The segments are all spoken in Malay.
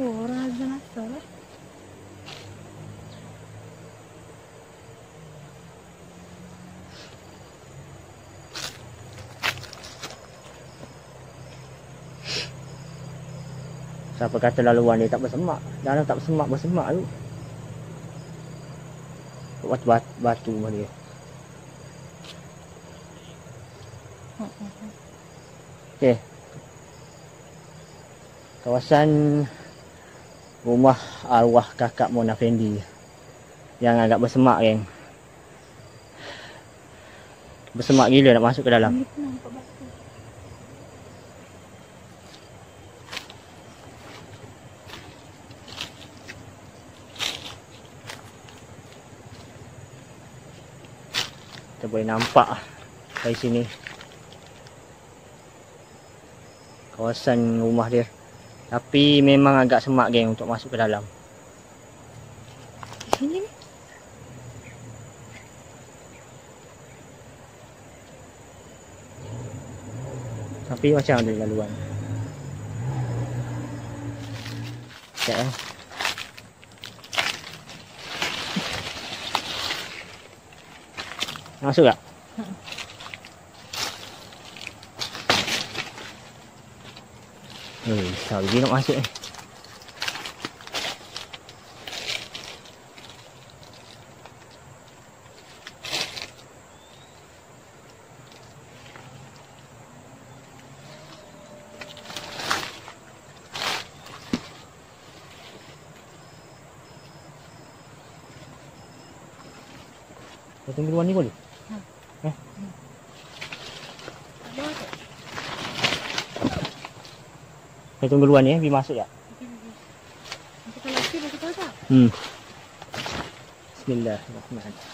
Orang azan asal lah. Siapa kata laluan dia tak bersemak? Dalam tak bersemak, bersemak tu. Batu, batu, batu mana dia. Okey. Kawasan rumah arwah kakak Mona Fendi yang agak bersemak geng. Bersemak gila nak masuk ke dalam. Kita boleh nampak dari sini. Kawasan rumah dia. Tapi memang agak semak geng untuk masuk ke dalam. Di sini ni. Tapi macam ada laluan. Sekejap eh. Masuk tak? Eh, tak dia nak masuk eh. Kau tunggu luar ni boleh? Tak ada Kau tunggu luar ni eh, pergi masuk tak? Okey, okey.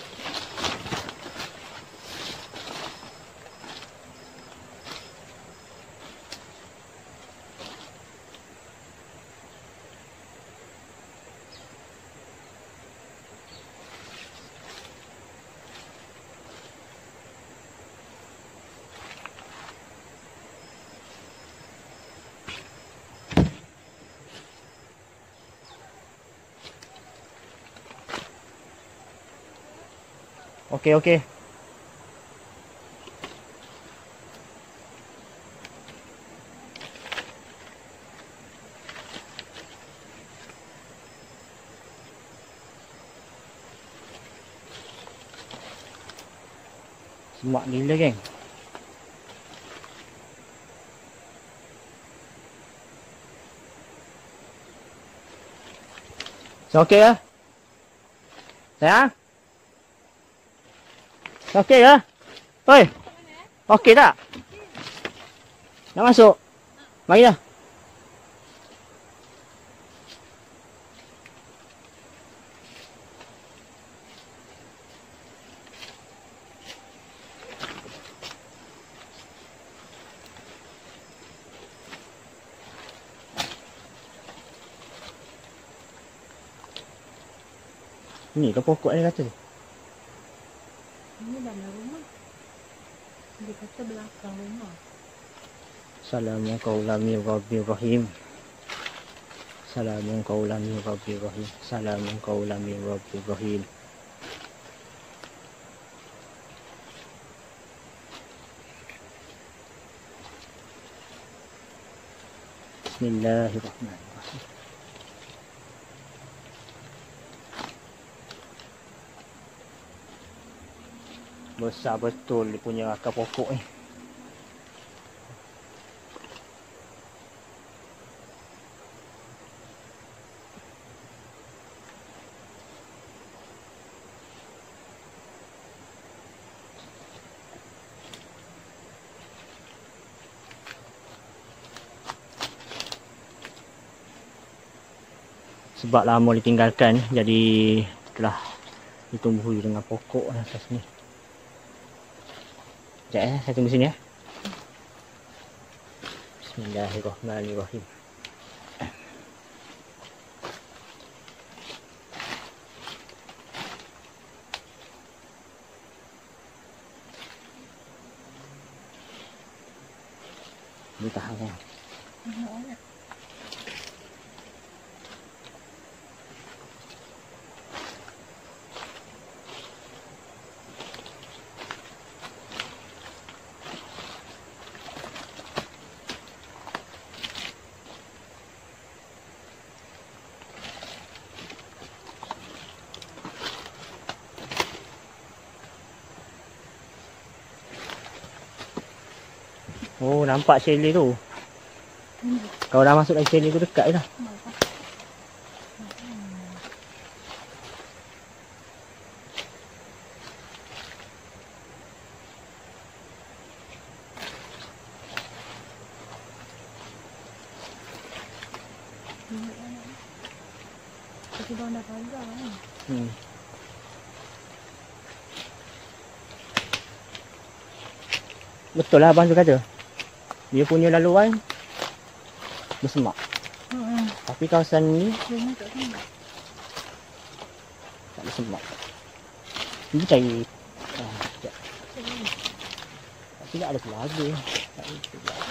Okey okey. Semak gila geng. So, okey ya? Sayang? Okey ke? Oi. Okey tak? Nak masuk? Marilah. Ni ke pokok dia kata tu? Ini dalam rumah. Dia kata belakang rumah. Salamu qawlan min rabbir rahim. Salamu qawlan min rabbir rahim. Salamu qawlan min rabbir rahim. Bismillahirrahmanirrahim. Besar betul dia punya akar pokok ni. Sebab lama ditinggalkan jadi telah ditumbuhi dengan pokok atas ni. Sekejap eh, saya tunggu sini ya. Bismillahirrahmanirrahim. Ni tahan kan. Oh, nampak chalet tu. Hmm. Kau dah masuk dalam chalet tu dekat dah. Hmm. Betul lah abang tu kata. Dia punya laluan bersemak. Hmm. Tapi kawasan ni Rumah tak tak bersemak. Ini cari ah, sekejap. Tak silap ada pelaga. Tak ada silap.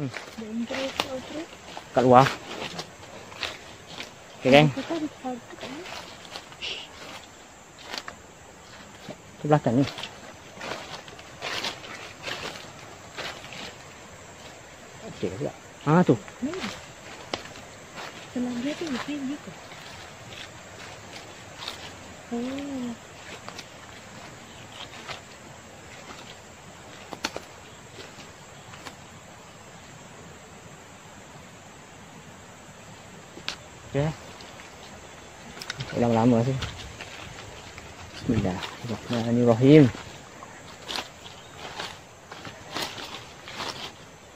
Dia interest outro. Kat luar. Okay, geng. Kita ada satu kat ni. Ke belakang ni. Okey pula. Gitu. Oh. Lama-lama sih. Bismillahirrahmanirrahim.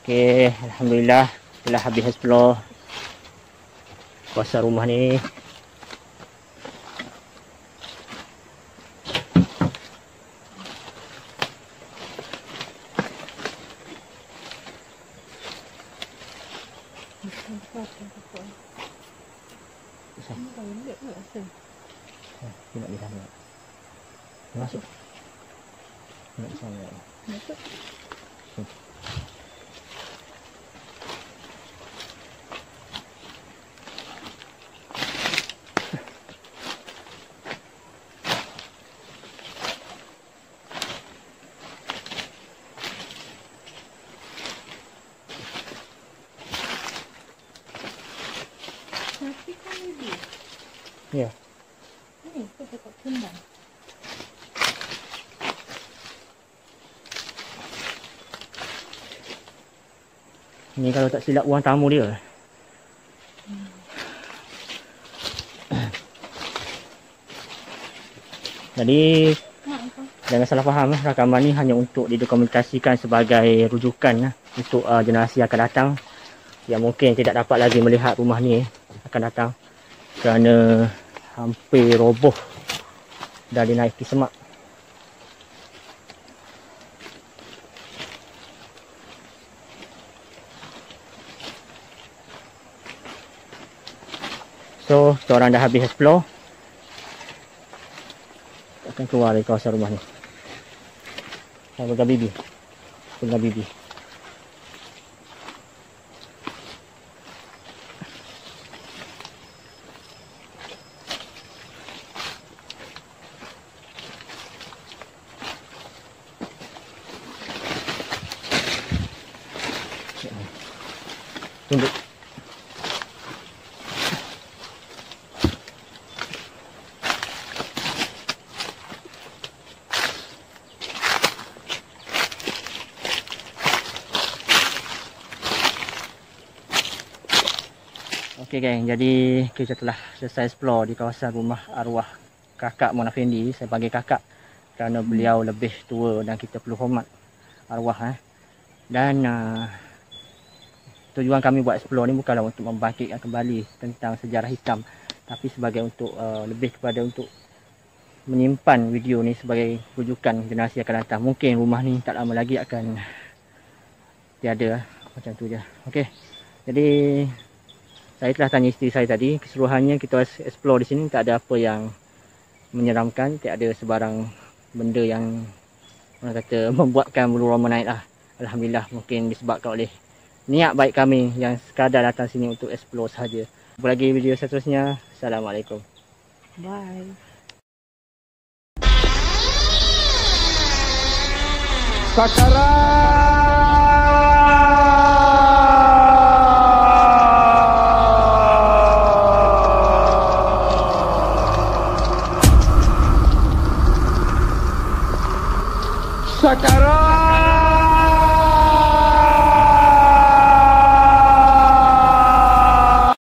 Okey, alhamdulillah telah habis explore kawasan rumah ni. Bukan apa Besar. Ini ke rasa? Dia nak sana. Dia Masuk. Nak sana. Masuk. Tapi kan ini. Ya. Ni, dekat kundang. Ni kalau tak silap ruang tamu dia. Jadi Ha, apa? jangan salah faham eh, rakaman ni hanya untuk didokumentasikan sebagai rujukan eh, untuk uh, generasi akan datang yang mungkin tidak dapat lagi melihat rumah ni akan datang kerana hampir roboh dah dinaiki semak. So, kita orang dah habis explore. Akan keluar dari kawasan rumah ni. Saya pegang bibi. Pegang bibi. Okey geng, jadi kita telah selesai explore di kawasan rumah arwah kakak Mona Fendi. Saya panggil kakak kerana beliau lebih tua dan kita perlu hormat arwah eh. Dan uh, tujuan kami buat explore ni bukanlah untuk membangkitkan kembali tentang sejarah hitam tapi sebagai untuk uh, lebih kepada untuk menyimpan video ni sebagai rujukan generasi akan datang. Mungkin rumah ni tak lama lagi akan tiada eh. macam tu je. Okey. Jadi saya telah tanya isteri saya tadi keseluruhannya kita explore di sini tak ada apa yang menyeramkan tak ada sebarang benda yang orang kata membuatkan bulu roma naik lah. Alhamdulillah mungkin disebabkan oleh niat baik kami yang sekadar datang sini untuk explore sahaja. Jumpa lagi video seterusnya. Assalamualaikum. Bye. Sekarang